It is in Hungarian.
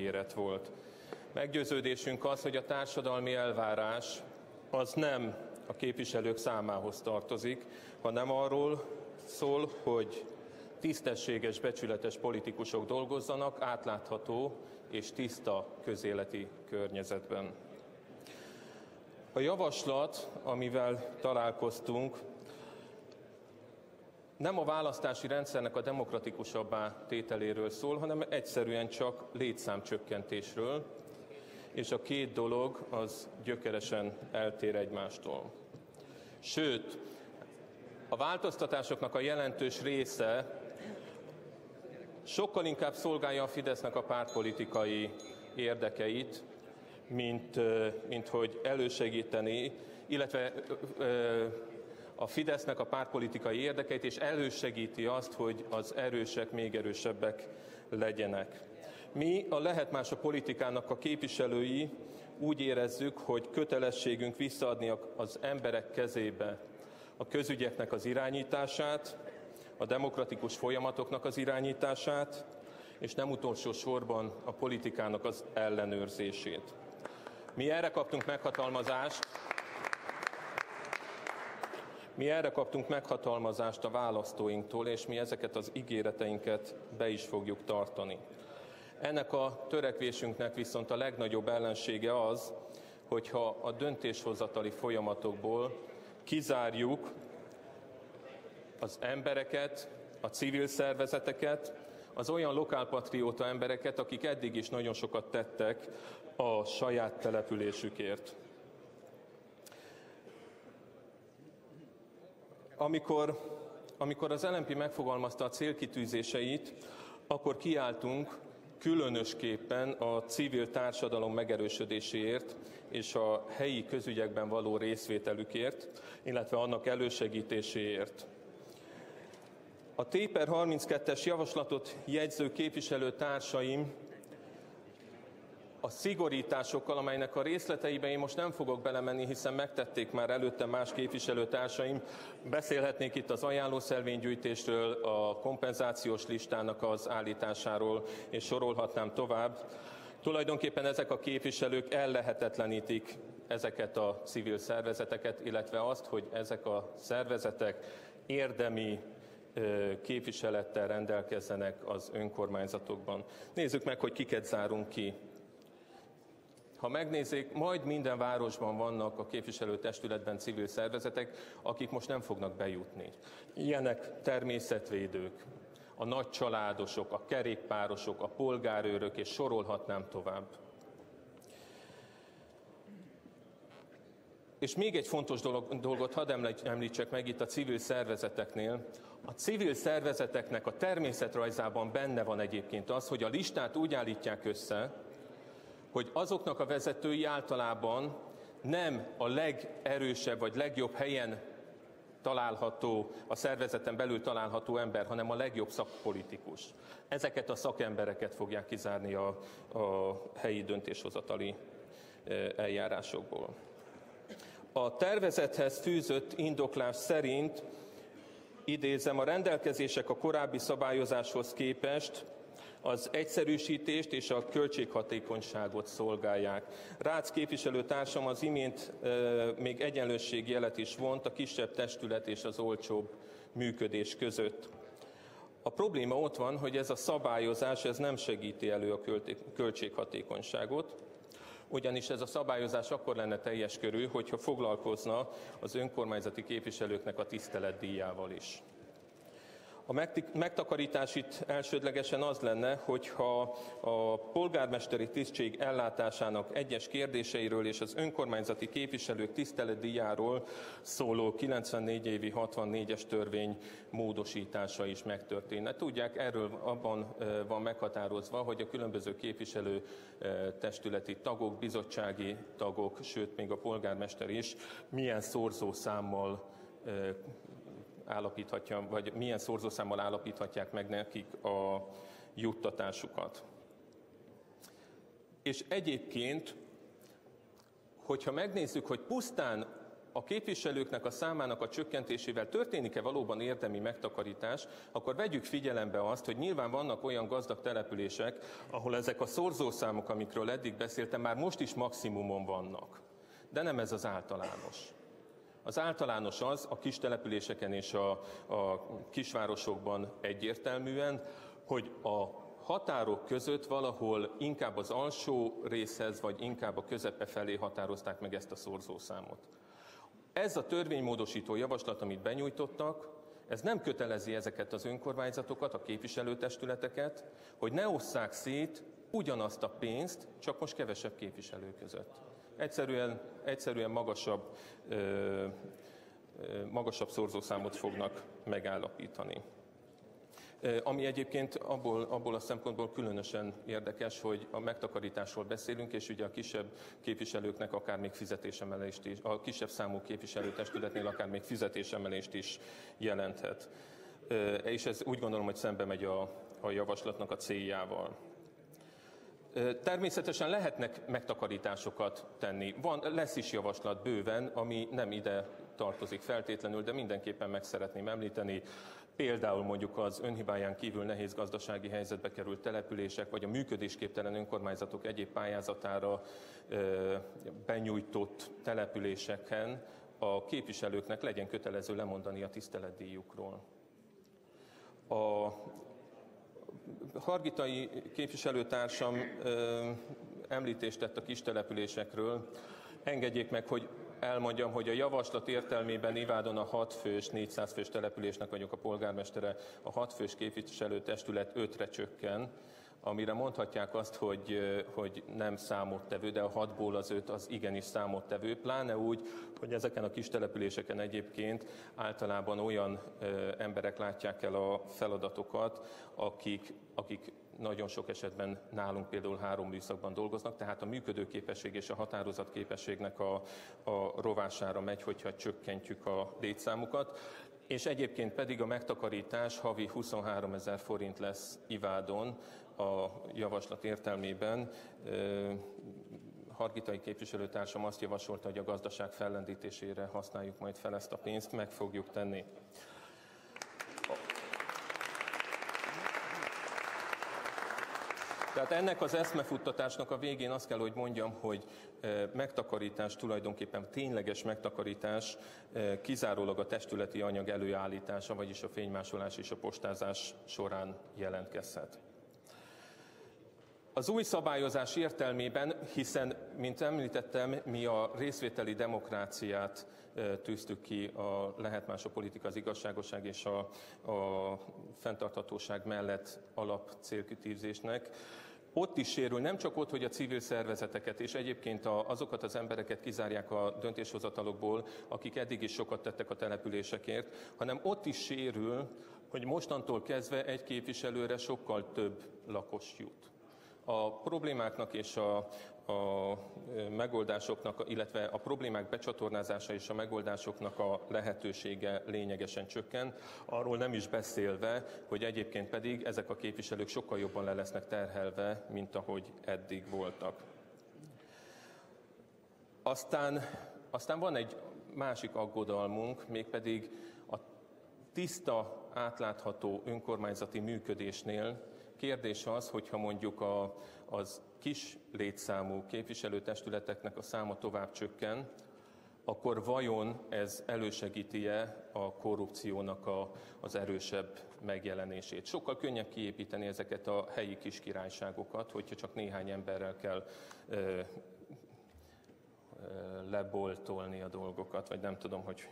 éret volt. Meggyőződésünk az, hogy a társadalmi elvárás az nem a képviselők számához tartozik, hanem arról szól, hogy tisztességes, becsületes politikusok dolgozzanak átlátható és tiszta közéleti környezetben. A javaslat, amivel találkoztunk, nem a választási rendszernek a demokratikusabbá tételéről szól, hanem egyszerűen csak létszámcsökkentésről, és a két dolog az gyökeresen eltér egymástól. Sőt, a változtatásoknak a jelentős része sokkal inkább szolgálja a Fidesznek a pártpolitikai érdekeit, mint, mint hogy elősegíteni, illetve a Fidesznek a pártpolitikai érdekeit, és elősegíti azt, hogy az erősek még erősebbek legyenek. Mi a Lehet Más a politikának a képviselői úgy érezzük, hogy kötelességünk visszaadni az emberek kezébe a közügyeknek az irányítását, a demokratikus folyamatoknak az irányítását, és nem utolsó sorban a politikának az ellenőrzését. Mi erre kaptunk meghatalmazást, mi erre kaptunk meghatalmazást a választóinktól, és mi ezeket az ígéreteinket be is fogjuk tartani. Ennek a törekvésünknek viszont a legnagyobb ellensége az, hogyha a döntéshozatali folyamatokból kizárjuk az embereket, a civil szervezeteket, az olyan lokálpatrióta embereket, akik eddig is nagyon sokat tettek a saját településükért. Amikor, amikor az LNP megfogalmazta a célkitűzéseit, akkor kiálltunk különösképpen a civil társadalom megerősödéséért és a helyi közügyekben való részvételükért, illetve annak elősegítéséért. A Téper 32-es javaslatot jegyző képviselő társaim a szigorításokkal, amelynek a részleteibe én most nem fogok belemenni, hiszen megtették már előtte más képviselőtársaim. Beszélhetnék itt az ajánlószervénygyűjtésről, a kompenzációs listának az állításáról, és sorolhatnám tovább. Tulajdonképpen ezek a képviselők ellehetetlenítik ezeket a civil szervezeteket, illetve azt, hogy ezek a szervezetek érdemi képviselettel rendelkezzenek az önkormányzatokban. Nézzük meg, hogy kiket zárunk ki ha megnézzék, majd minden városban vannak a képviselőtestületben civil szervezetek, akik most nem fognak bejutni. Ilyenek természetvédők, a nagy családosok, a kerékpárosok, a polgárőrök, és sorolhatnám tovább. És még egy fontos dolog, dolgot hadd említsek meg itt a civil szervezeteknél. A civil szervezeteknek a természetrajzában benne van egyébként az, hogy a listát úgy állítják össze, hogy azoknak a vezetői általában nem a legerősebb vagy legjobb helyen található, a szervezeten belül található ember, hanem a legjobb szakpolitikus. Ezeket a szakembereket fogják kizárni a, a helyi döntéshozatali eljárásokból. A tervezethez fűzött indoklás szerint idézem, a rendelkezések a korábbi szabályozáshoz képest az egyszerűsítést és a költséghatékonyságot szolgálják. Rácz képviselőtársam az imént még egyenlőségjelet is vont a kisebb testület és az olcsóbb működés között. A probléma ott van, hogy ez a szabályozás ez nem segíti elő a költséghatékonyságot, ugyanis ez a szabályozás akkor lenne teljes körű, hogyha foglalkozna az önkormányzati képviselőknek a tiszteletdíjával is. A megtakarítás itt elsődlegesen az lenne, hogyha a polgármesteri tisztség ellátásának egyes kérdéseiről és az önkormányzati képviselők tiszteletdíjáról szóló 94 évi 64-es törvény módosítása is megtörténne. Tudják, erről abban van meghatározva, hogy a különböző képviselő testületi tagok, bizottsági tagok, sőt még a polgármester is milyen szorzószámmal állapíthatja, vagy milyen szorzószámmal állapíthatják meg nekik a juttatásukat. És egyébként, hogyha megnézzük, hogy pusztán a képviselőknek a számának a csökkentésével történik-e valóban érdemi megtakarítás, akkor vegyük figyelembe azt, hogy nyilván vannak olyan gazdag települések, ahol ezek a szorzószámok, amikről eddig beszéltem, már most is maximumon vannak. De nem ez az általános. Az általános az a kis településeken és a, a kisvárosokban egyértelműen, hogy a határok között valahol inkább az alsó részhez, vagy inkább a közepe felé határozták meg ezt a szorzószámot. Ez a törvénymódosító javaslat, amit benyújtottak, ez nem kötelezi ezeket az önkormányzatokat, a képviselőtestületeket, hogy ne osszák szét ugyanazt a pénzt, csak most kevesebb képviselő között. Egyszerűen, egyszerűen magasabb, magasabb szorzószámot fognak megállapítani. Ami egyébként abból, abból a szempontból különösen érdekes, hogy a megtakarításról beszélünk, és ugye a kisebb képviselőknek akár még fizetésemelést is, a kisebb számú képviselőtestületnél akár még fizetésemelést is jelenthet. És ez úgy gondolom, hogy szembe megy a, a javaslatnak a céljával. Természetesen lehetnek megtakarításokat tenni. Van, lesz is javaslat bőven, ami nem ide tartozik feltétlenül, de mindenképpen meg szeretném említeni. Például mondjuk az önhibáján kívül nehéz gazdasági helyzetbe került települések, vagy a működésképtelen önkormányzatok egyéb pályázatára benyújtott településeken a képviselőknek legyen kötelező lemondani a tiszteletdíjukról. A Hargitai képviselőtársam említést tett a kis településekről. Engedjék meg, hogy elmondjam, hogy a javaslat értelmében Ivádon a 6 fős, 400 fős településnek vagyok a polgármestere, a 6 fős képviselőtestület 5-re csökken, amire mondhatják azt, hogy, hogy nem számottevő, de a hatból az öt az igenis számottevő, pláne úgy, hogy ezeken a kis településeken egyébként általában olyan emberek látják el a feladatokat, akik, akik nagyon sok esetben nálunk például három műszakban dolgoznak, tehát a működőképesség és a határozatképességnek a, a rovására megy, hogyha csökkentjük a létszámukat. És egyébként pedig a megtakarítás havi 23 ezer forint lesz Ivádon a javaslat értelmében. Hargitai képviselőtársam azt javasolta, hogy a gazdaság fellendítésére használjuk majd fel ezt a pénzt, meg fogjuk tenni. Tehát ennek az eszmefuttatásnak a végén azt kell, hogy mondjam, hogy megtakarítás tulajdonképpen tényleges megtakarítás kizárólag a testületi anyag előállítása, vagyis a fénymásolás és a postázás során jelentkezhet. Az új szabályozás értelmében, hiszen, mint említettem, mi a részvételi demokráciát tűztük ki a lehet más a politika, az igazságosság és a, a fenntarthatóság mellett alap célkütívzésnek. Ott is sérül, nem csak ott, hogy a civil szervezeteket és egyébként azokat az embereket kizárják a döntéshozatalokból, akik eddig is sokat tettek a településekért, hanem ott is sérül, hogy mostantól kezdve egy képviselőre sokkal több lakos jut a problémáknak és a, a megoldásoknak, illetve a problémák becsatornázása és a megoldásoknak a lehetősége lényegesen csökken, arról nem is beszélve, hogy egyébként pedig ezek a képviselők sokkal jobban le lesznek terhelve, mint ahogy eddig voltak. Aztán, aztán van egy másik aggodalmunk, mégpedig a tiszta, átlátható önkormányzati működésnél Kérdés az, hogyha mondjuk a, az kis létszámú képviselőtestületeknek a száma tovább csökken, akkor vajon ez elősegíti-e a korrupciónak a, az erősebb megjelenését? Sokkal könnyebb kiépíteni ezeket a helyi kis királyságokat, hogyha csak néhány emberrel kell ö, ö, leboltolni a dolgokat, vagy nem tudom, hogy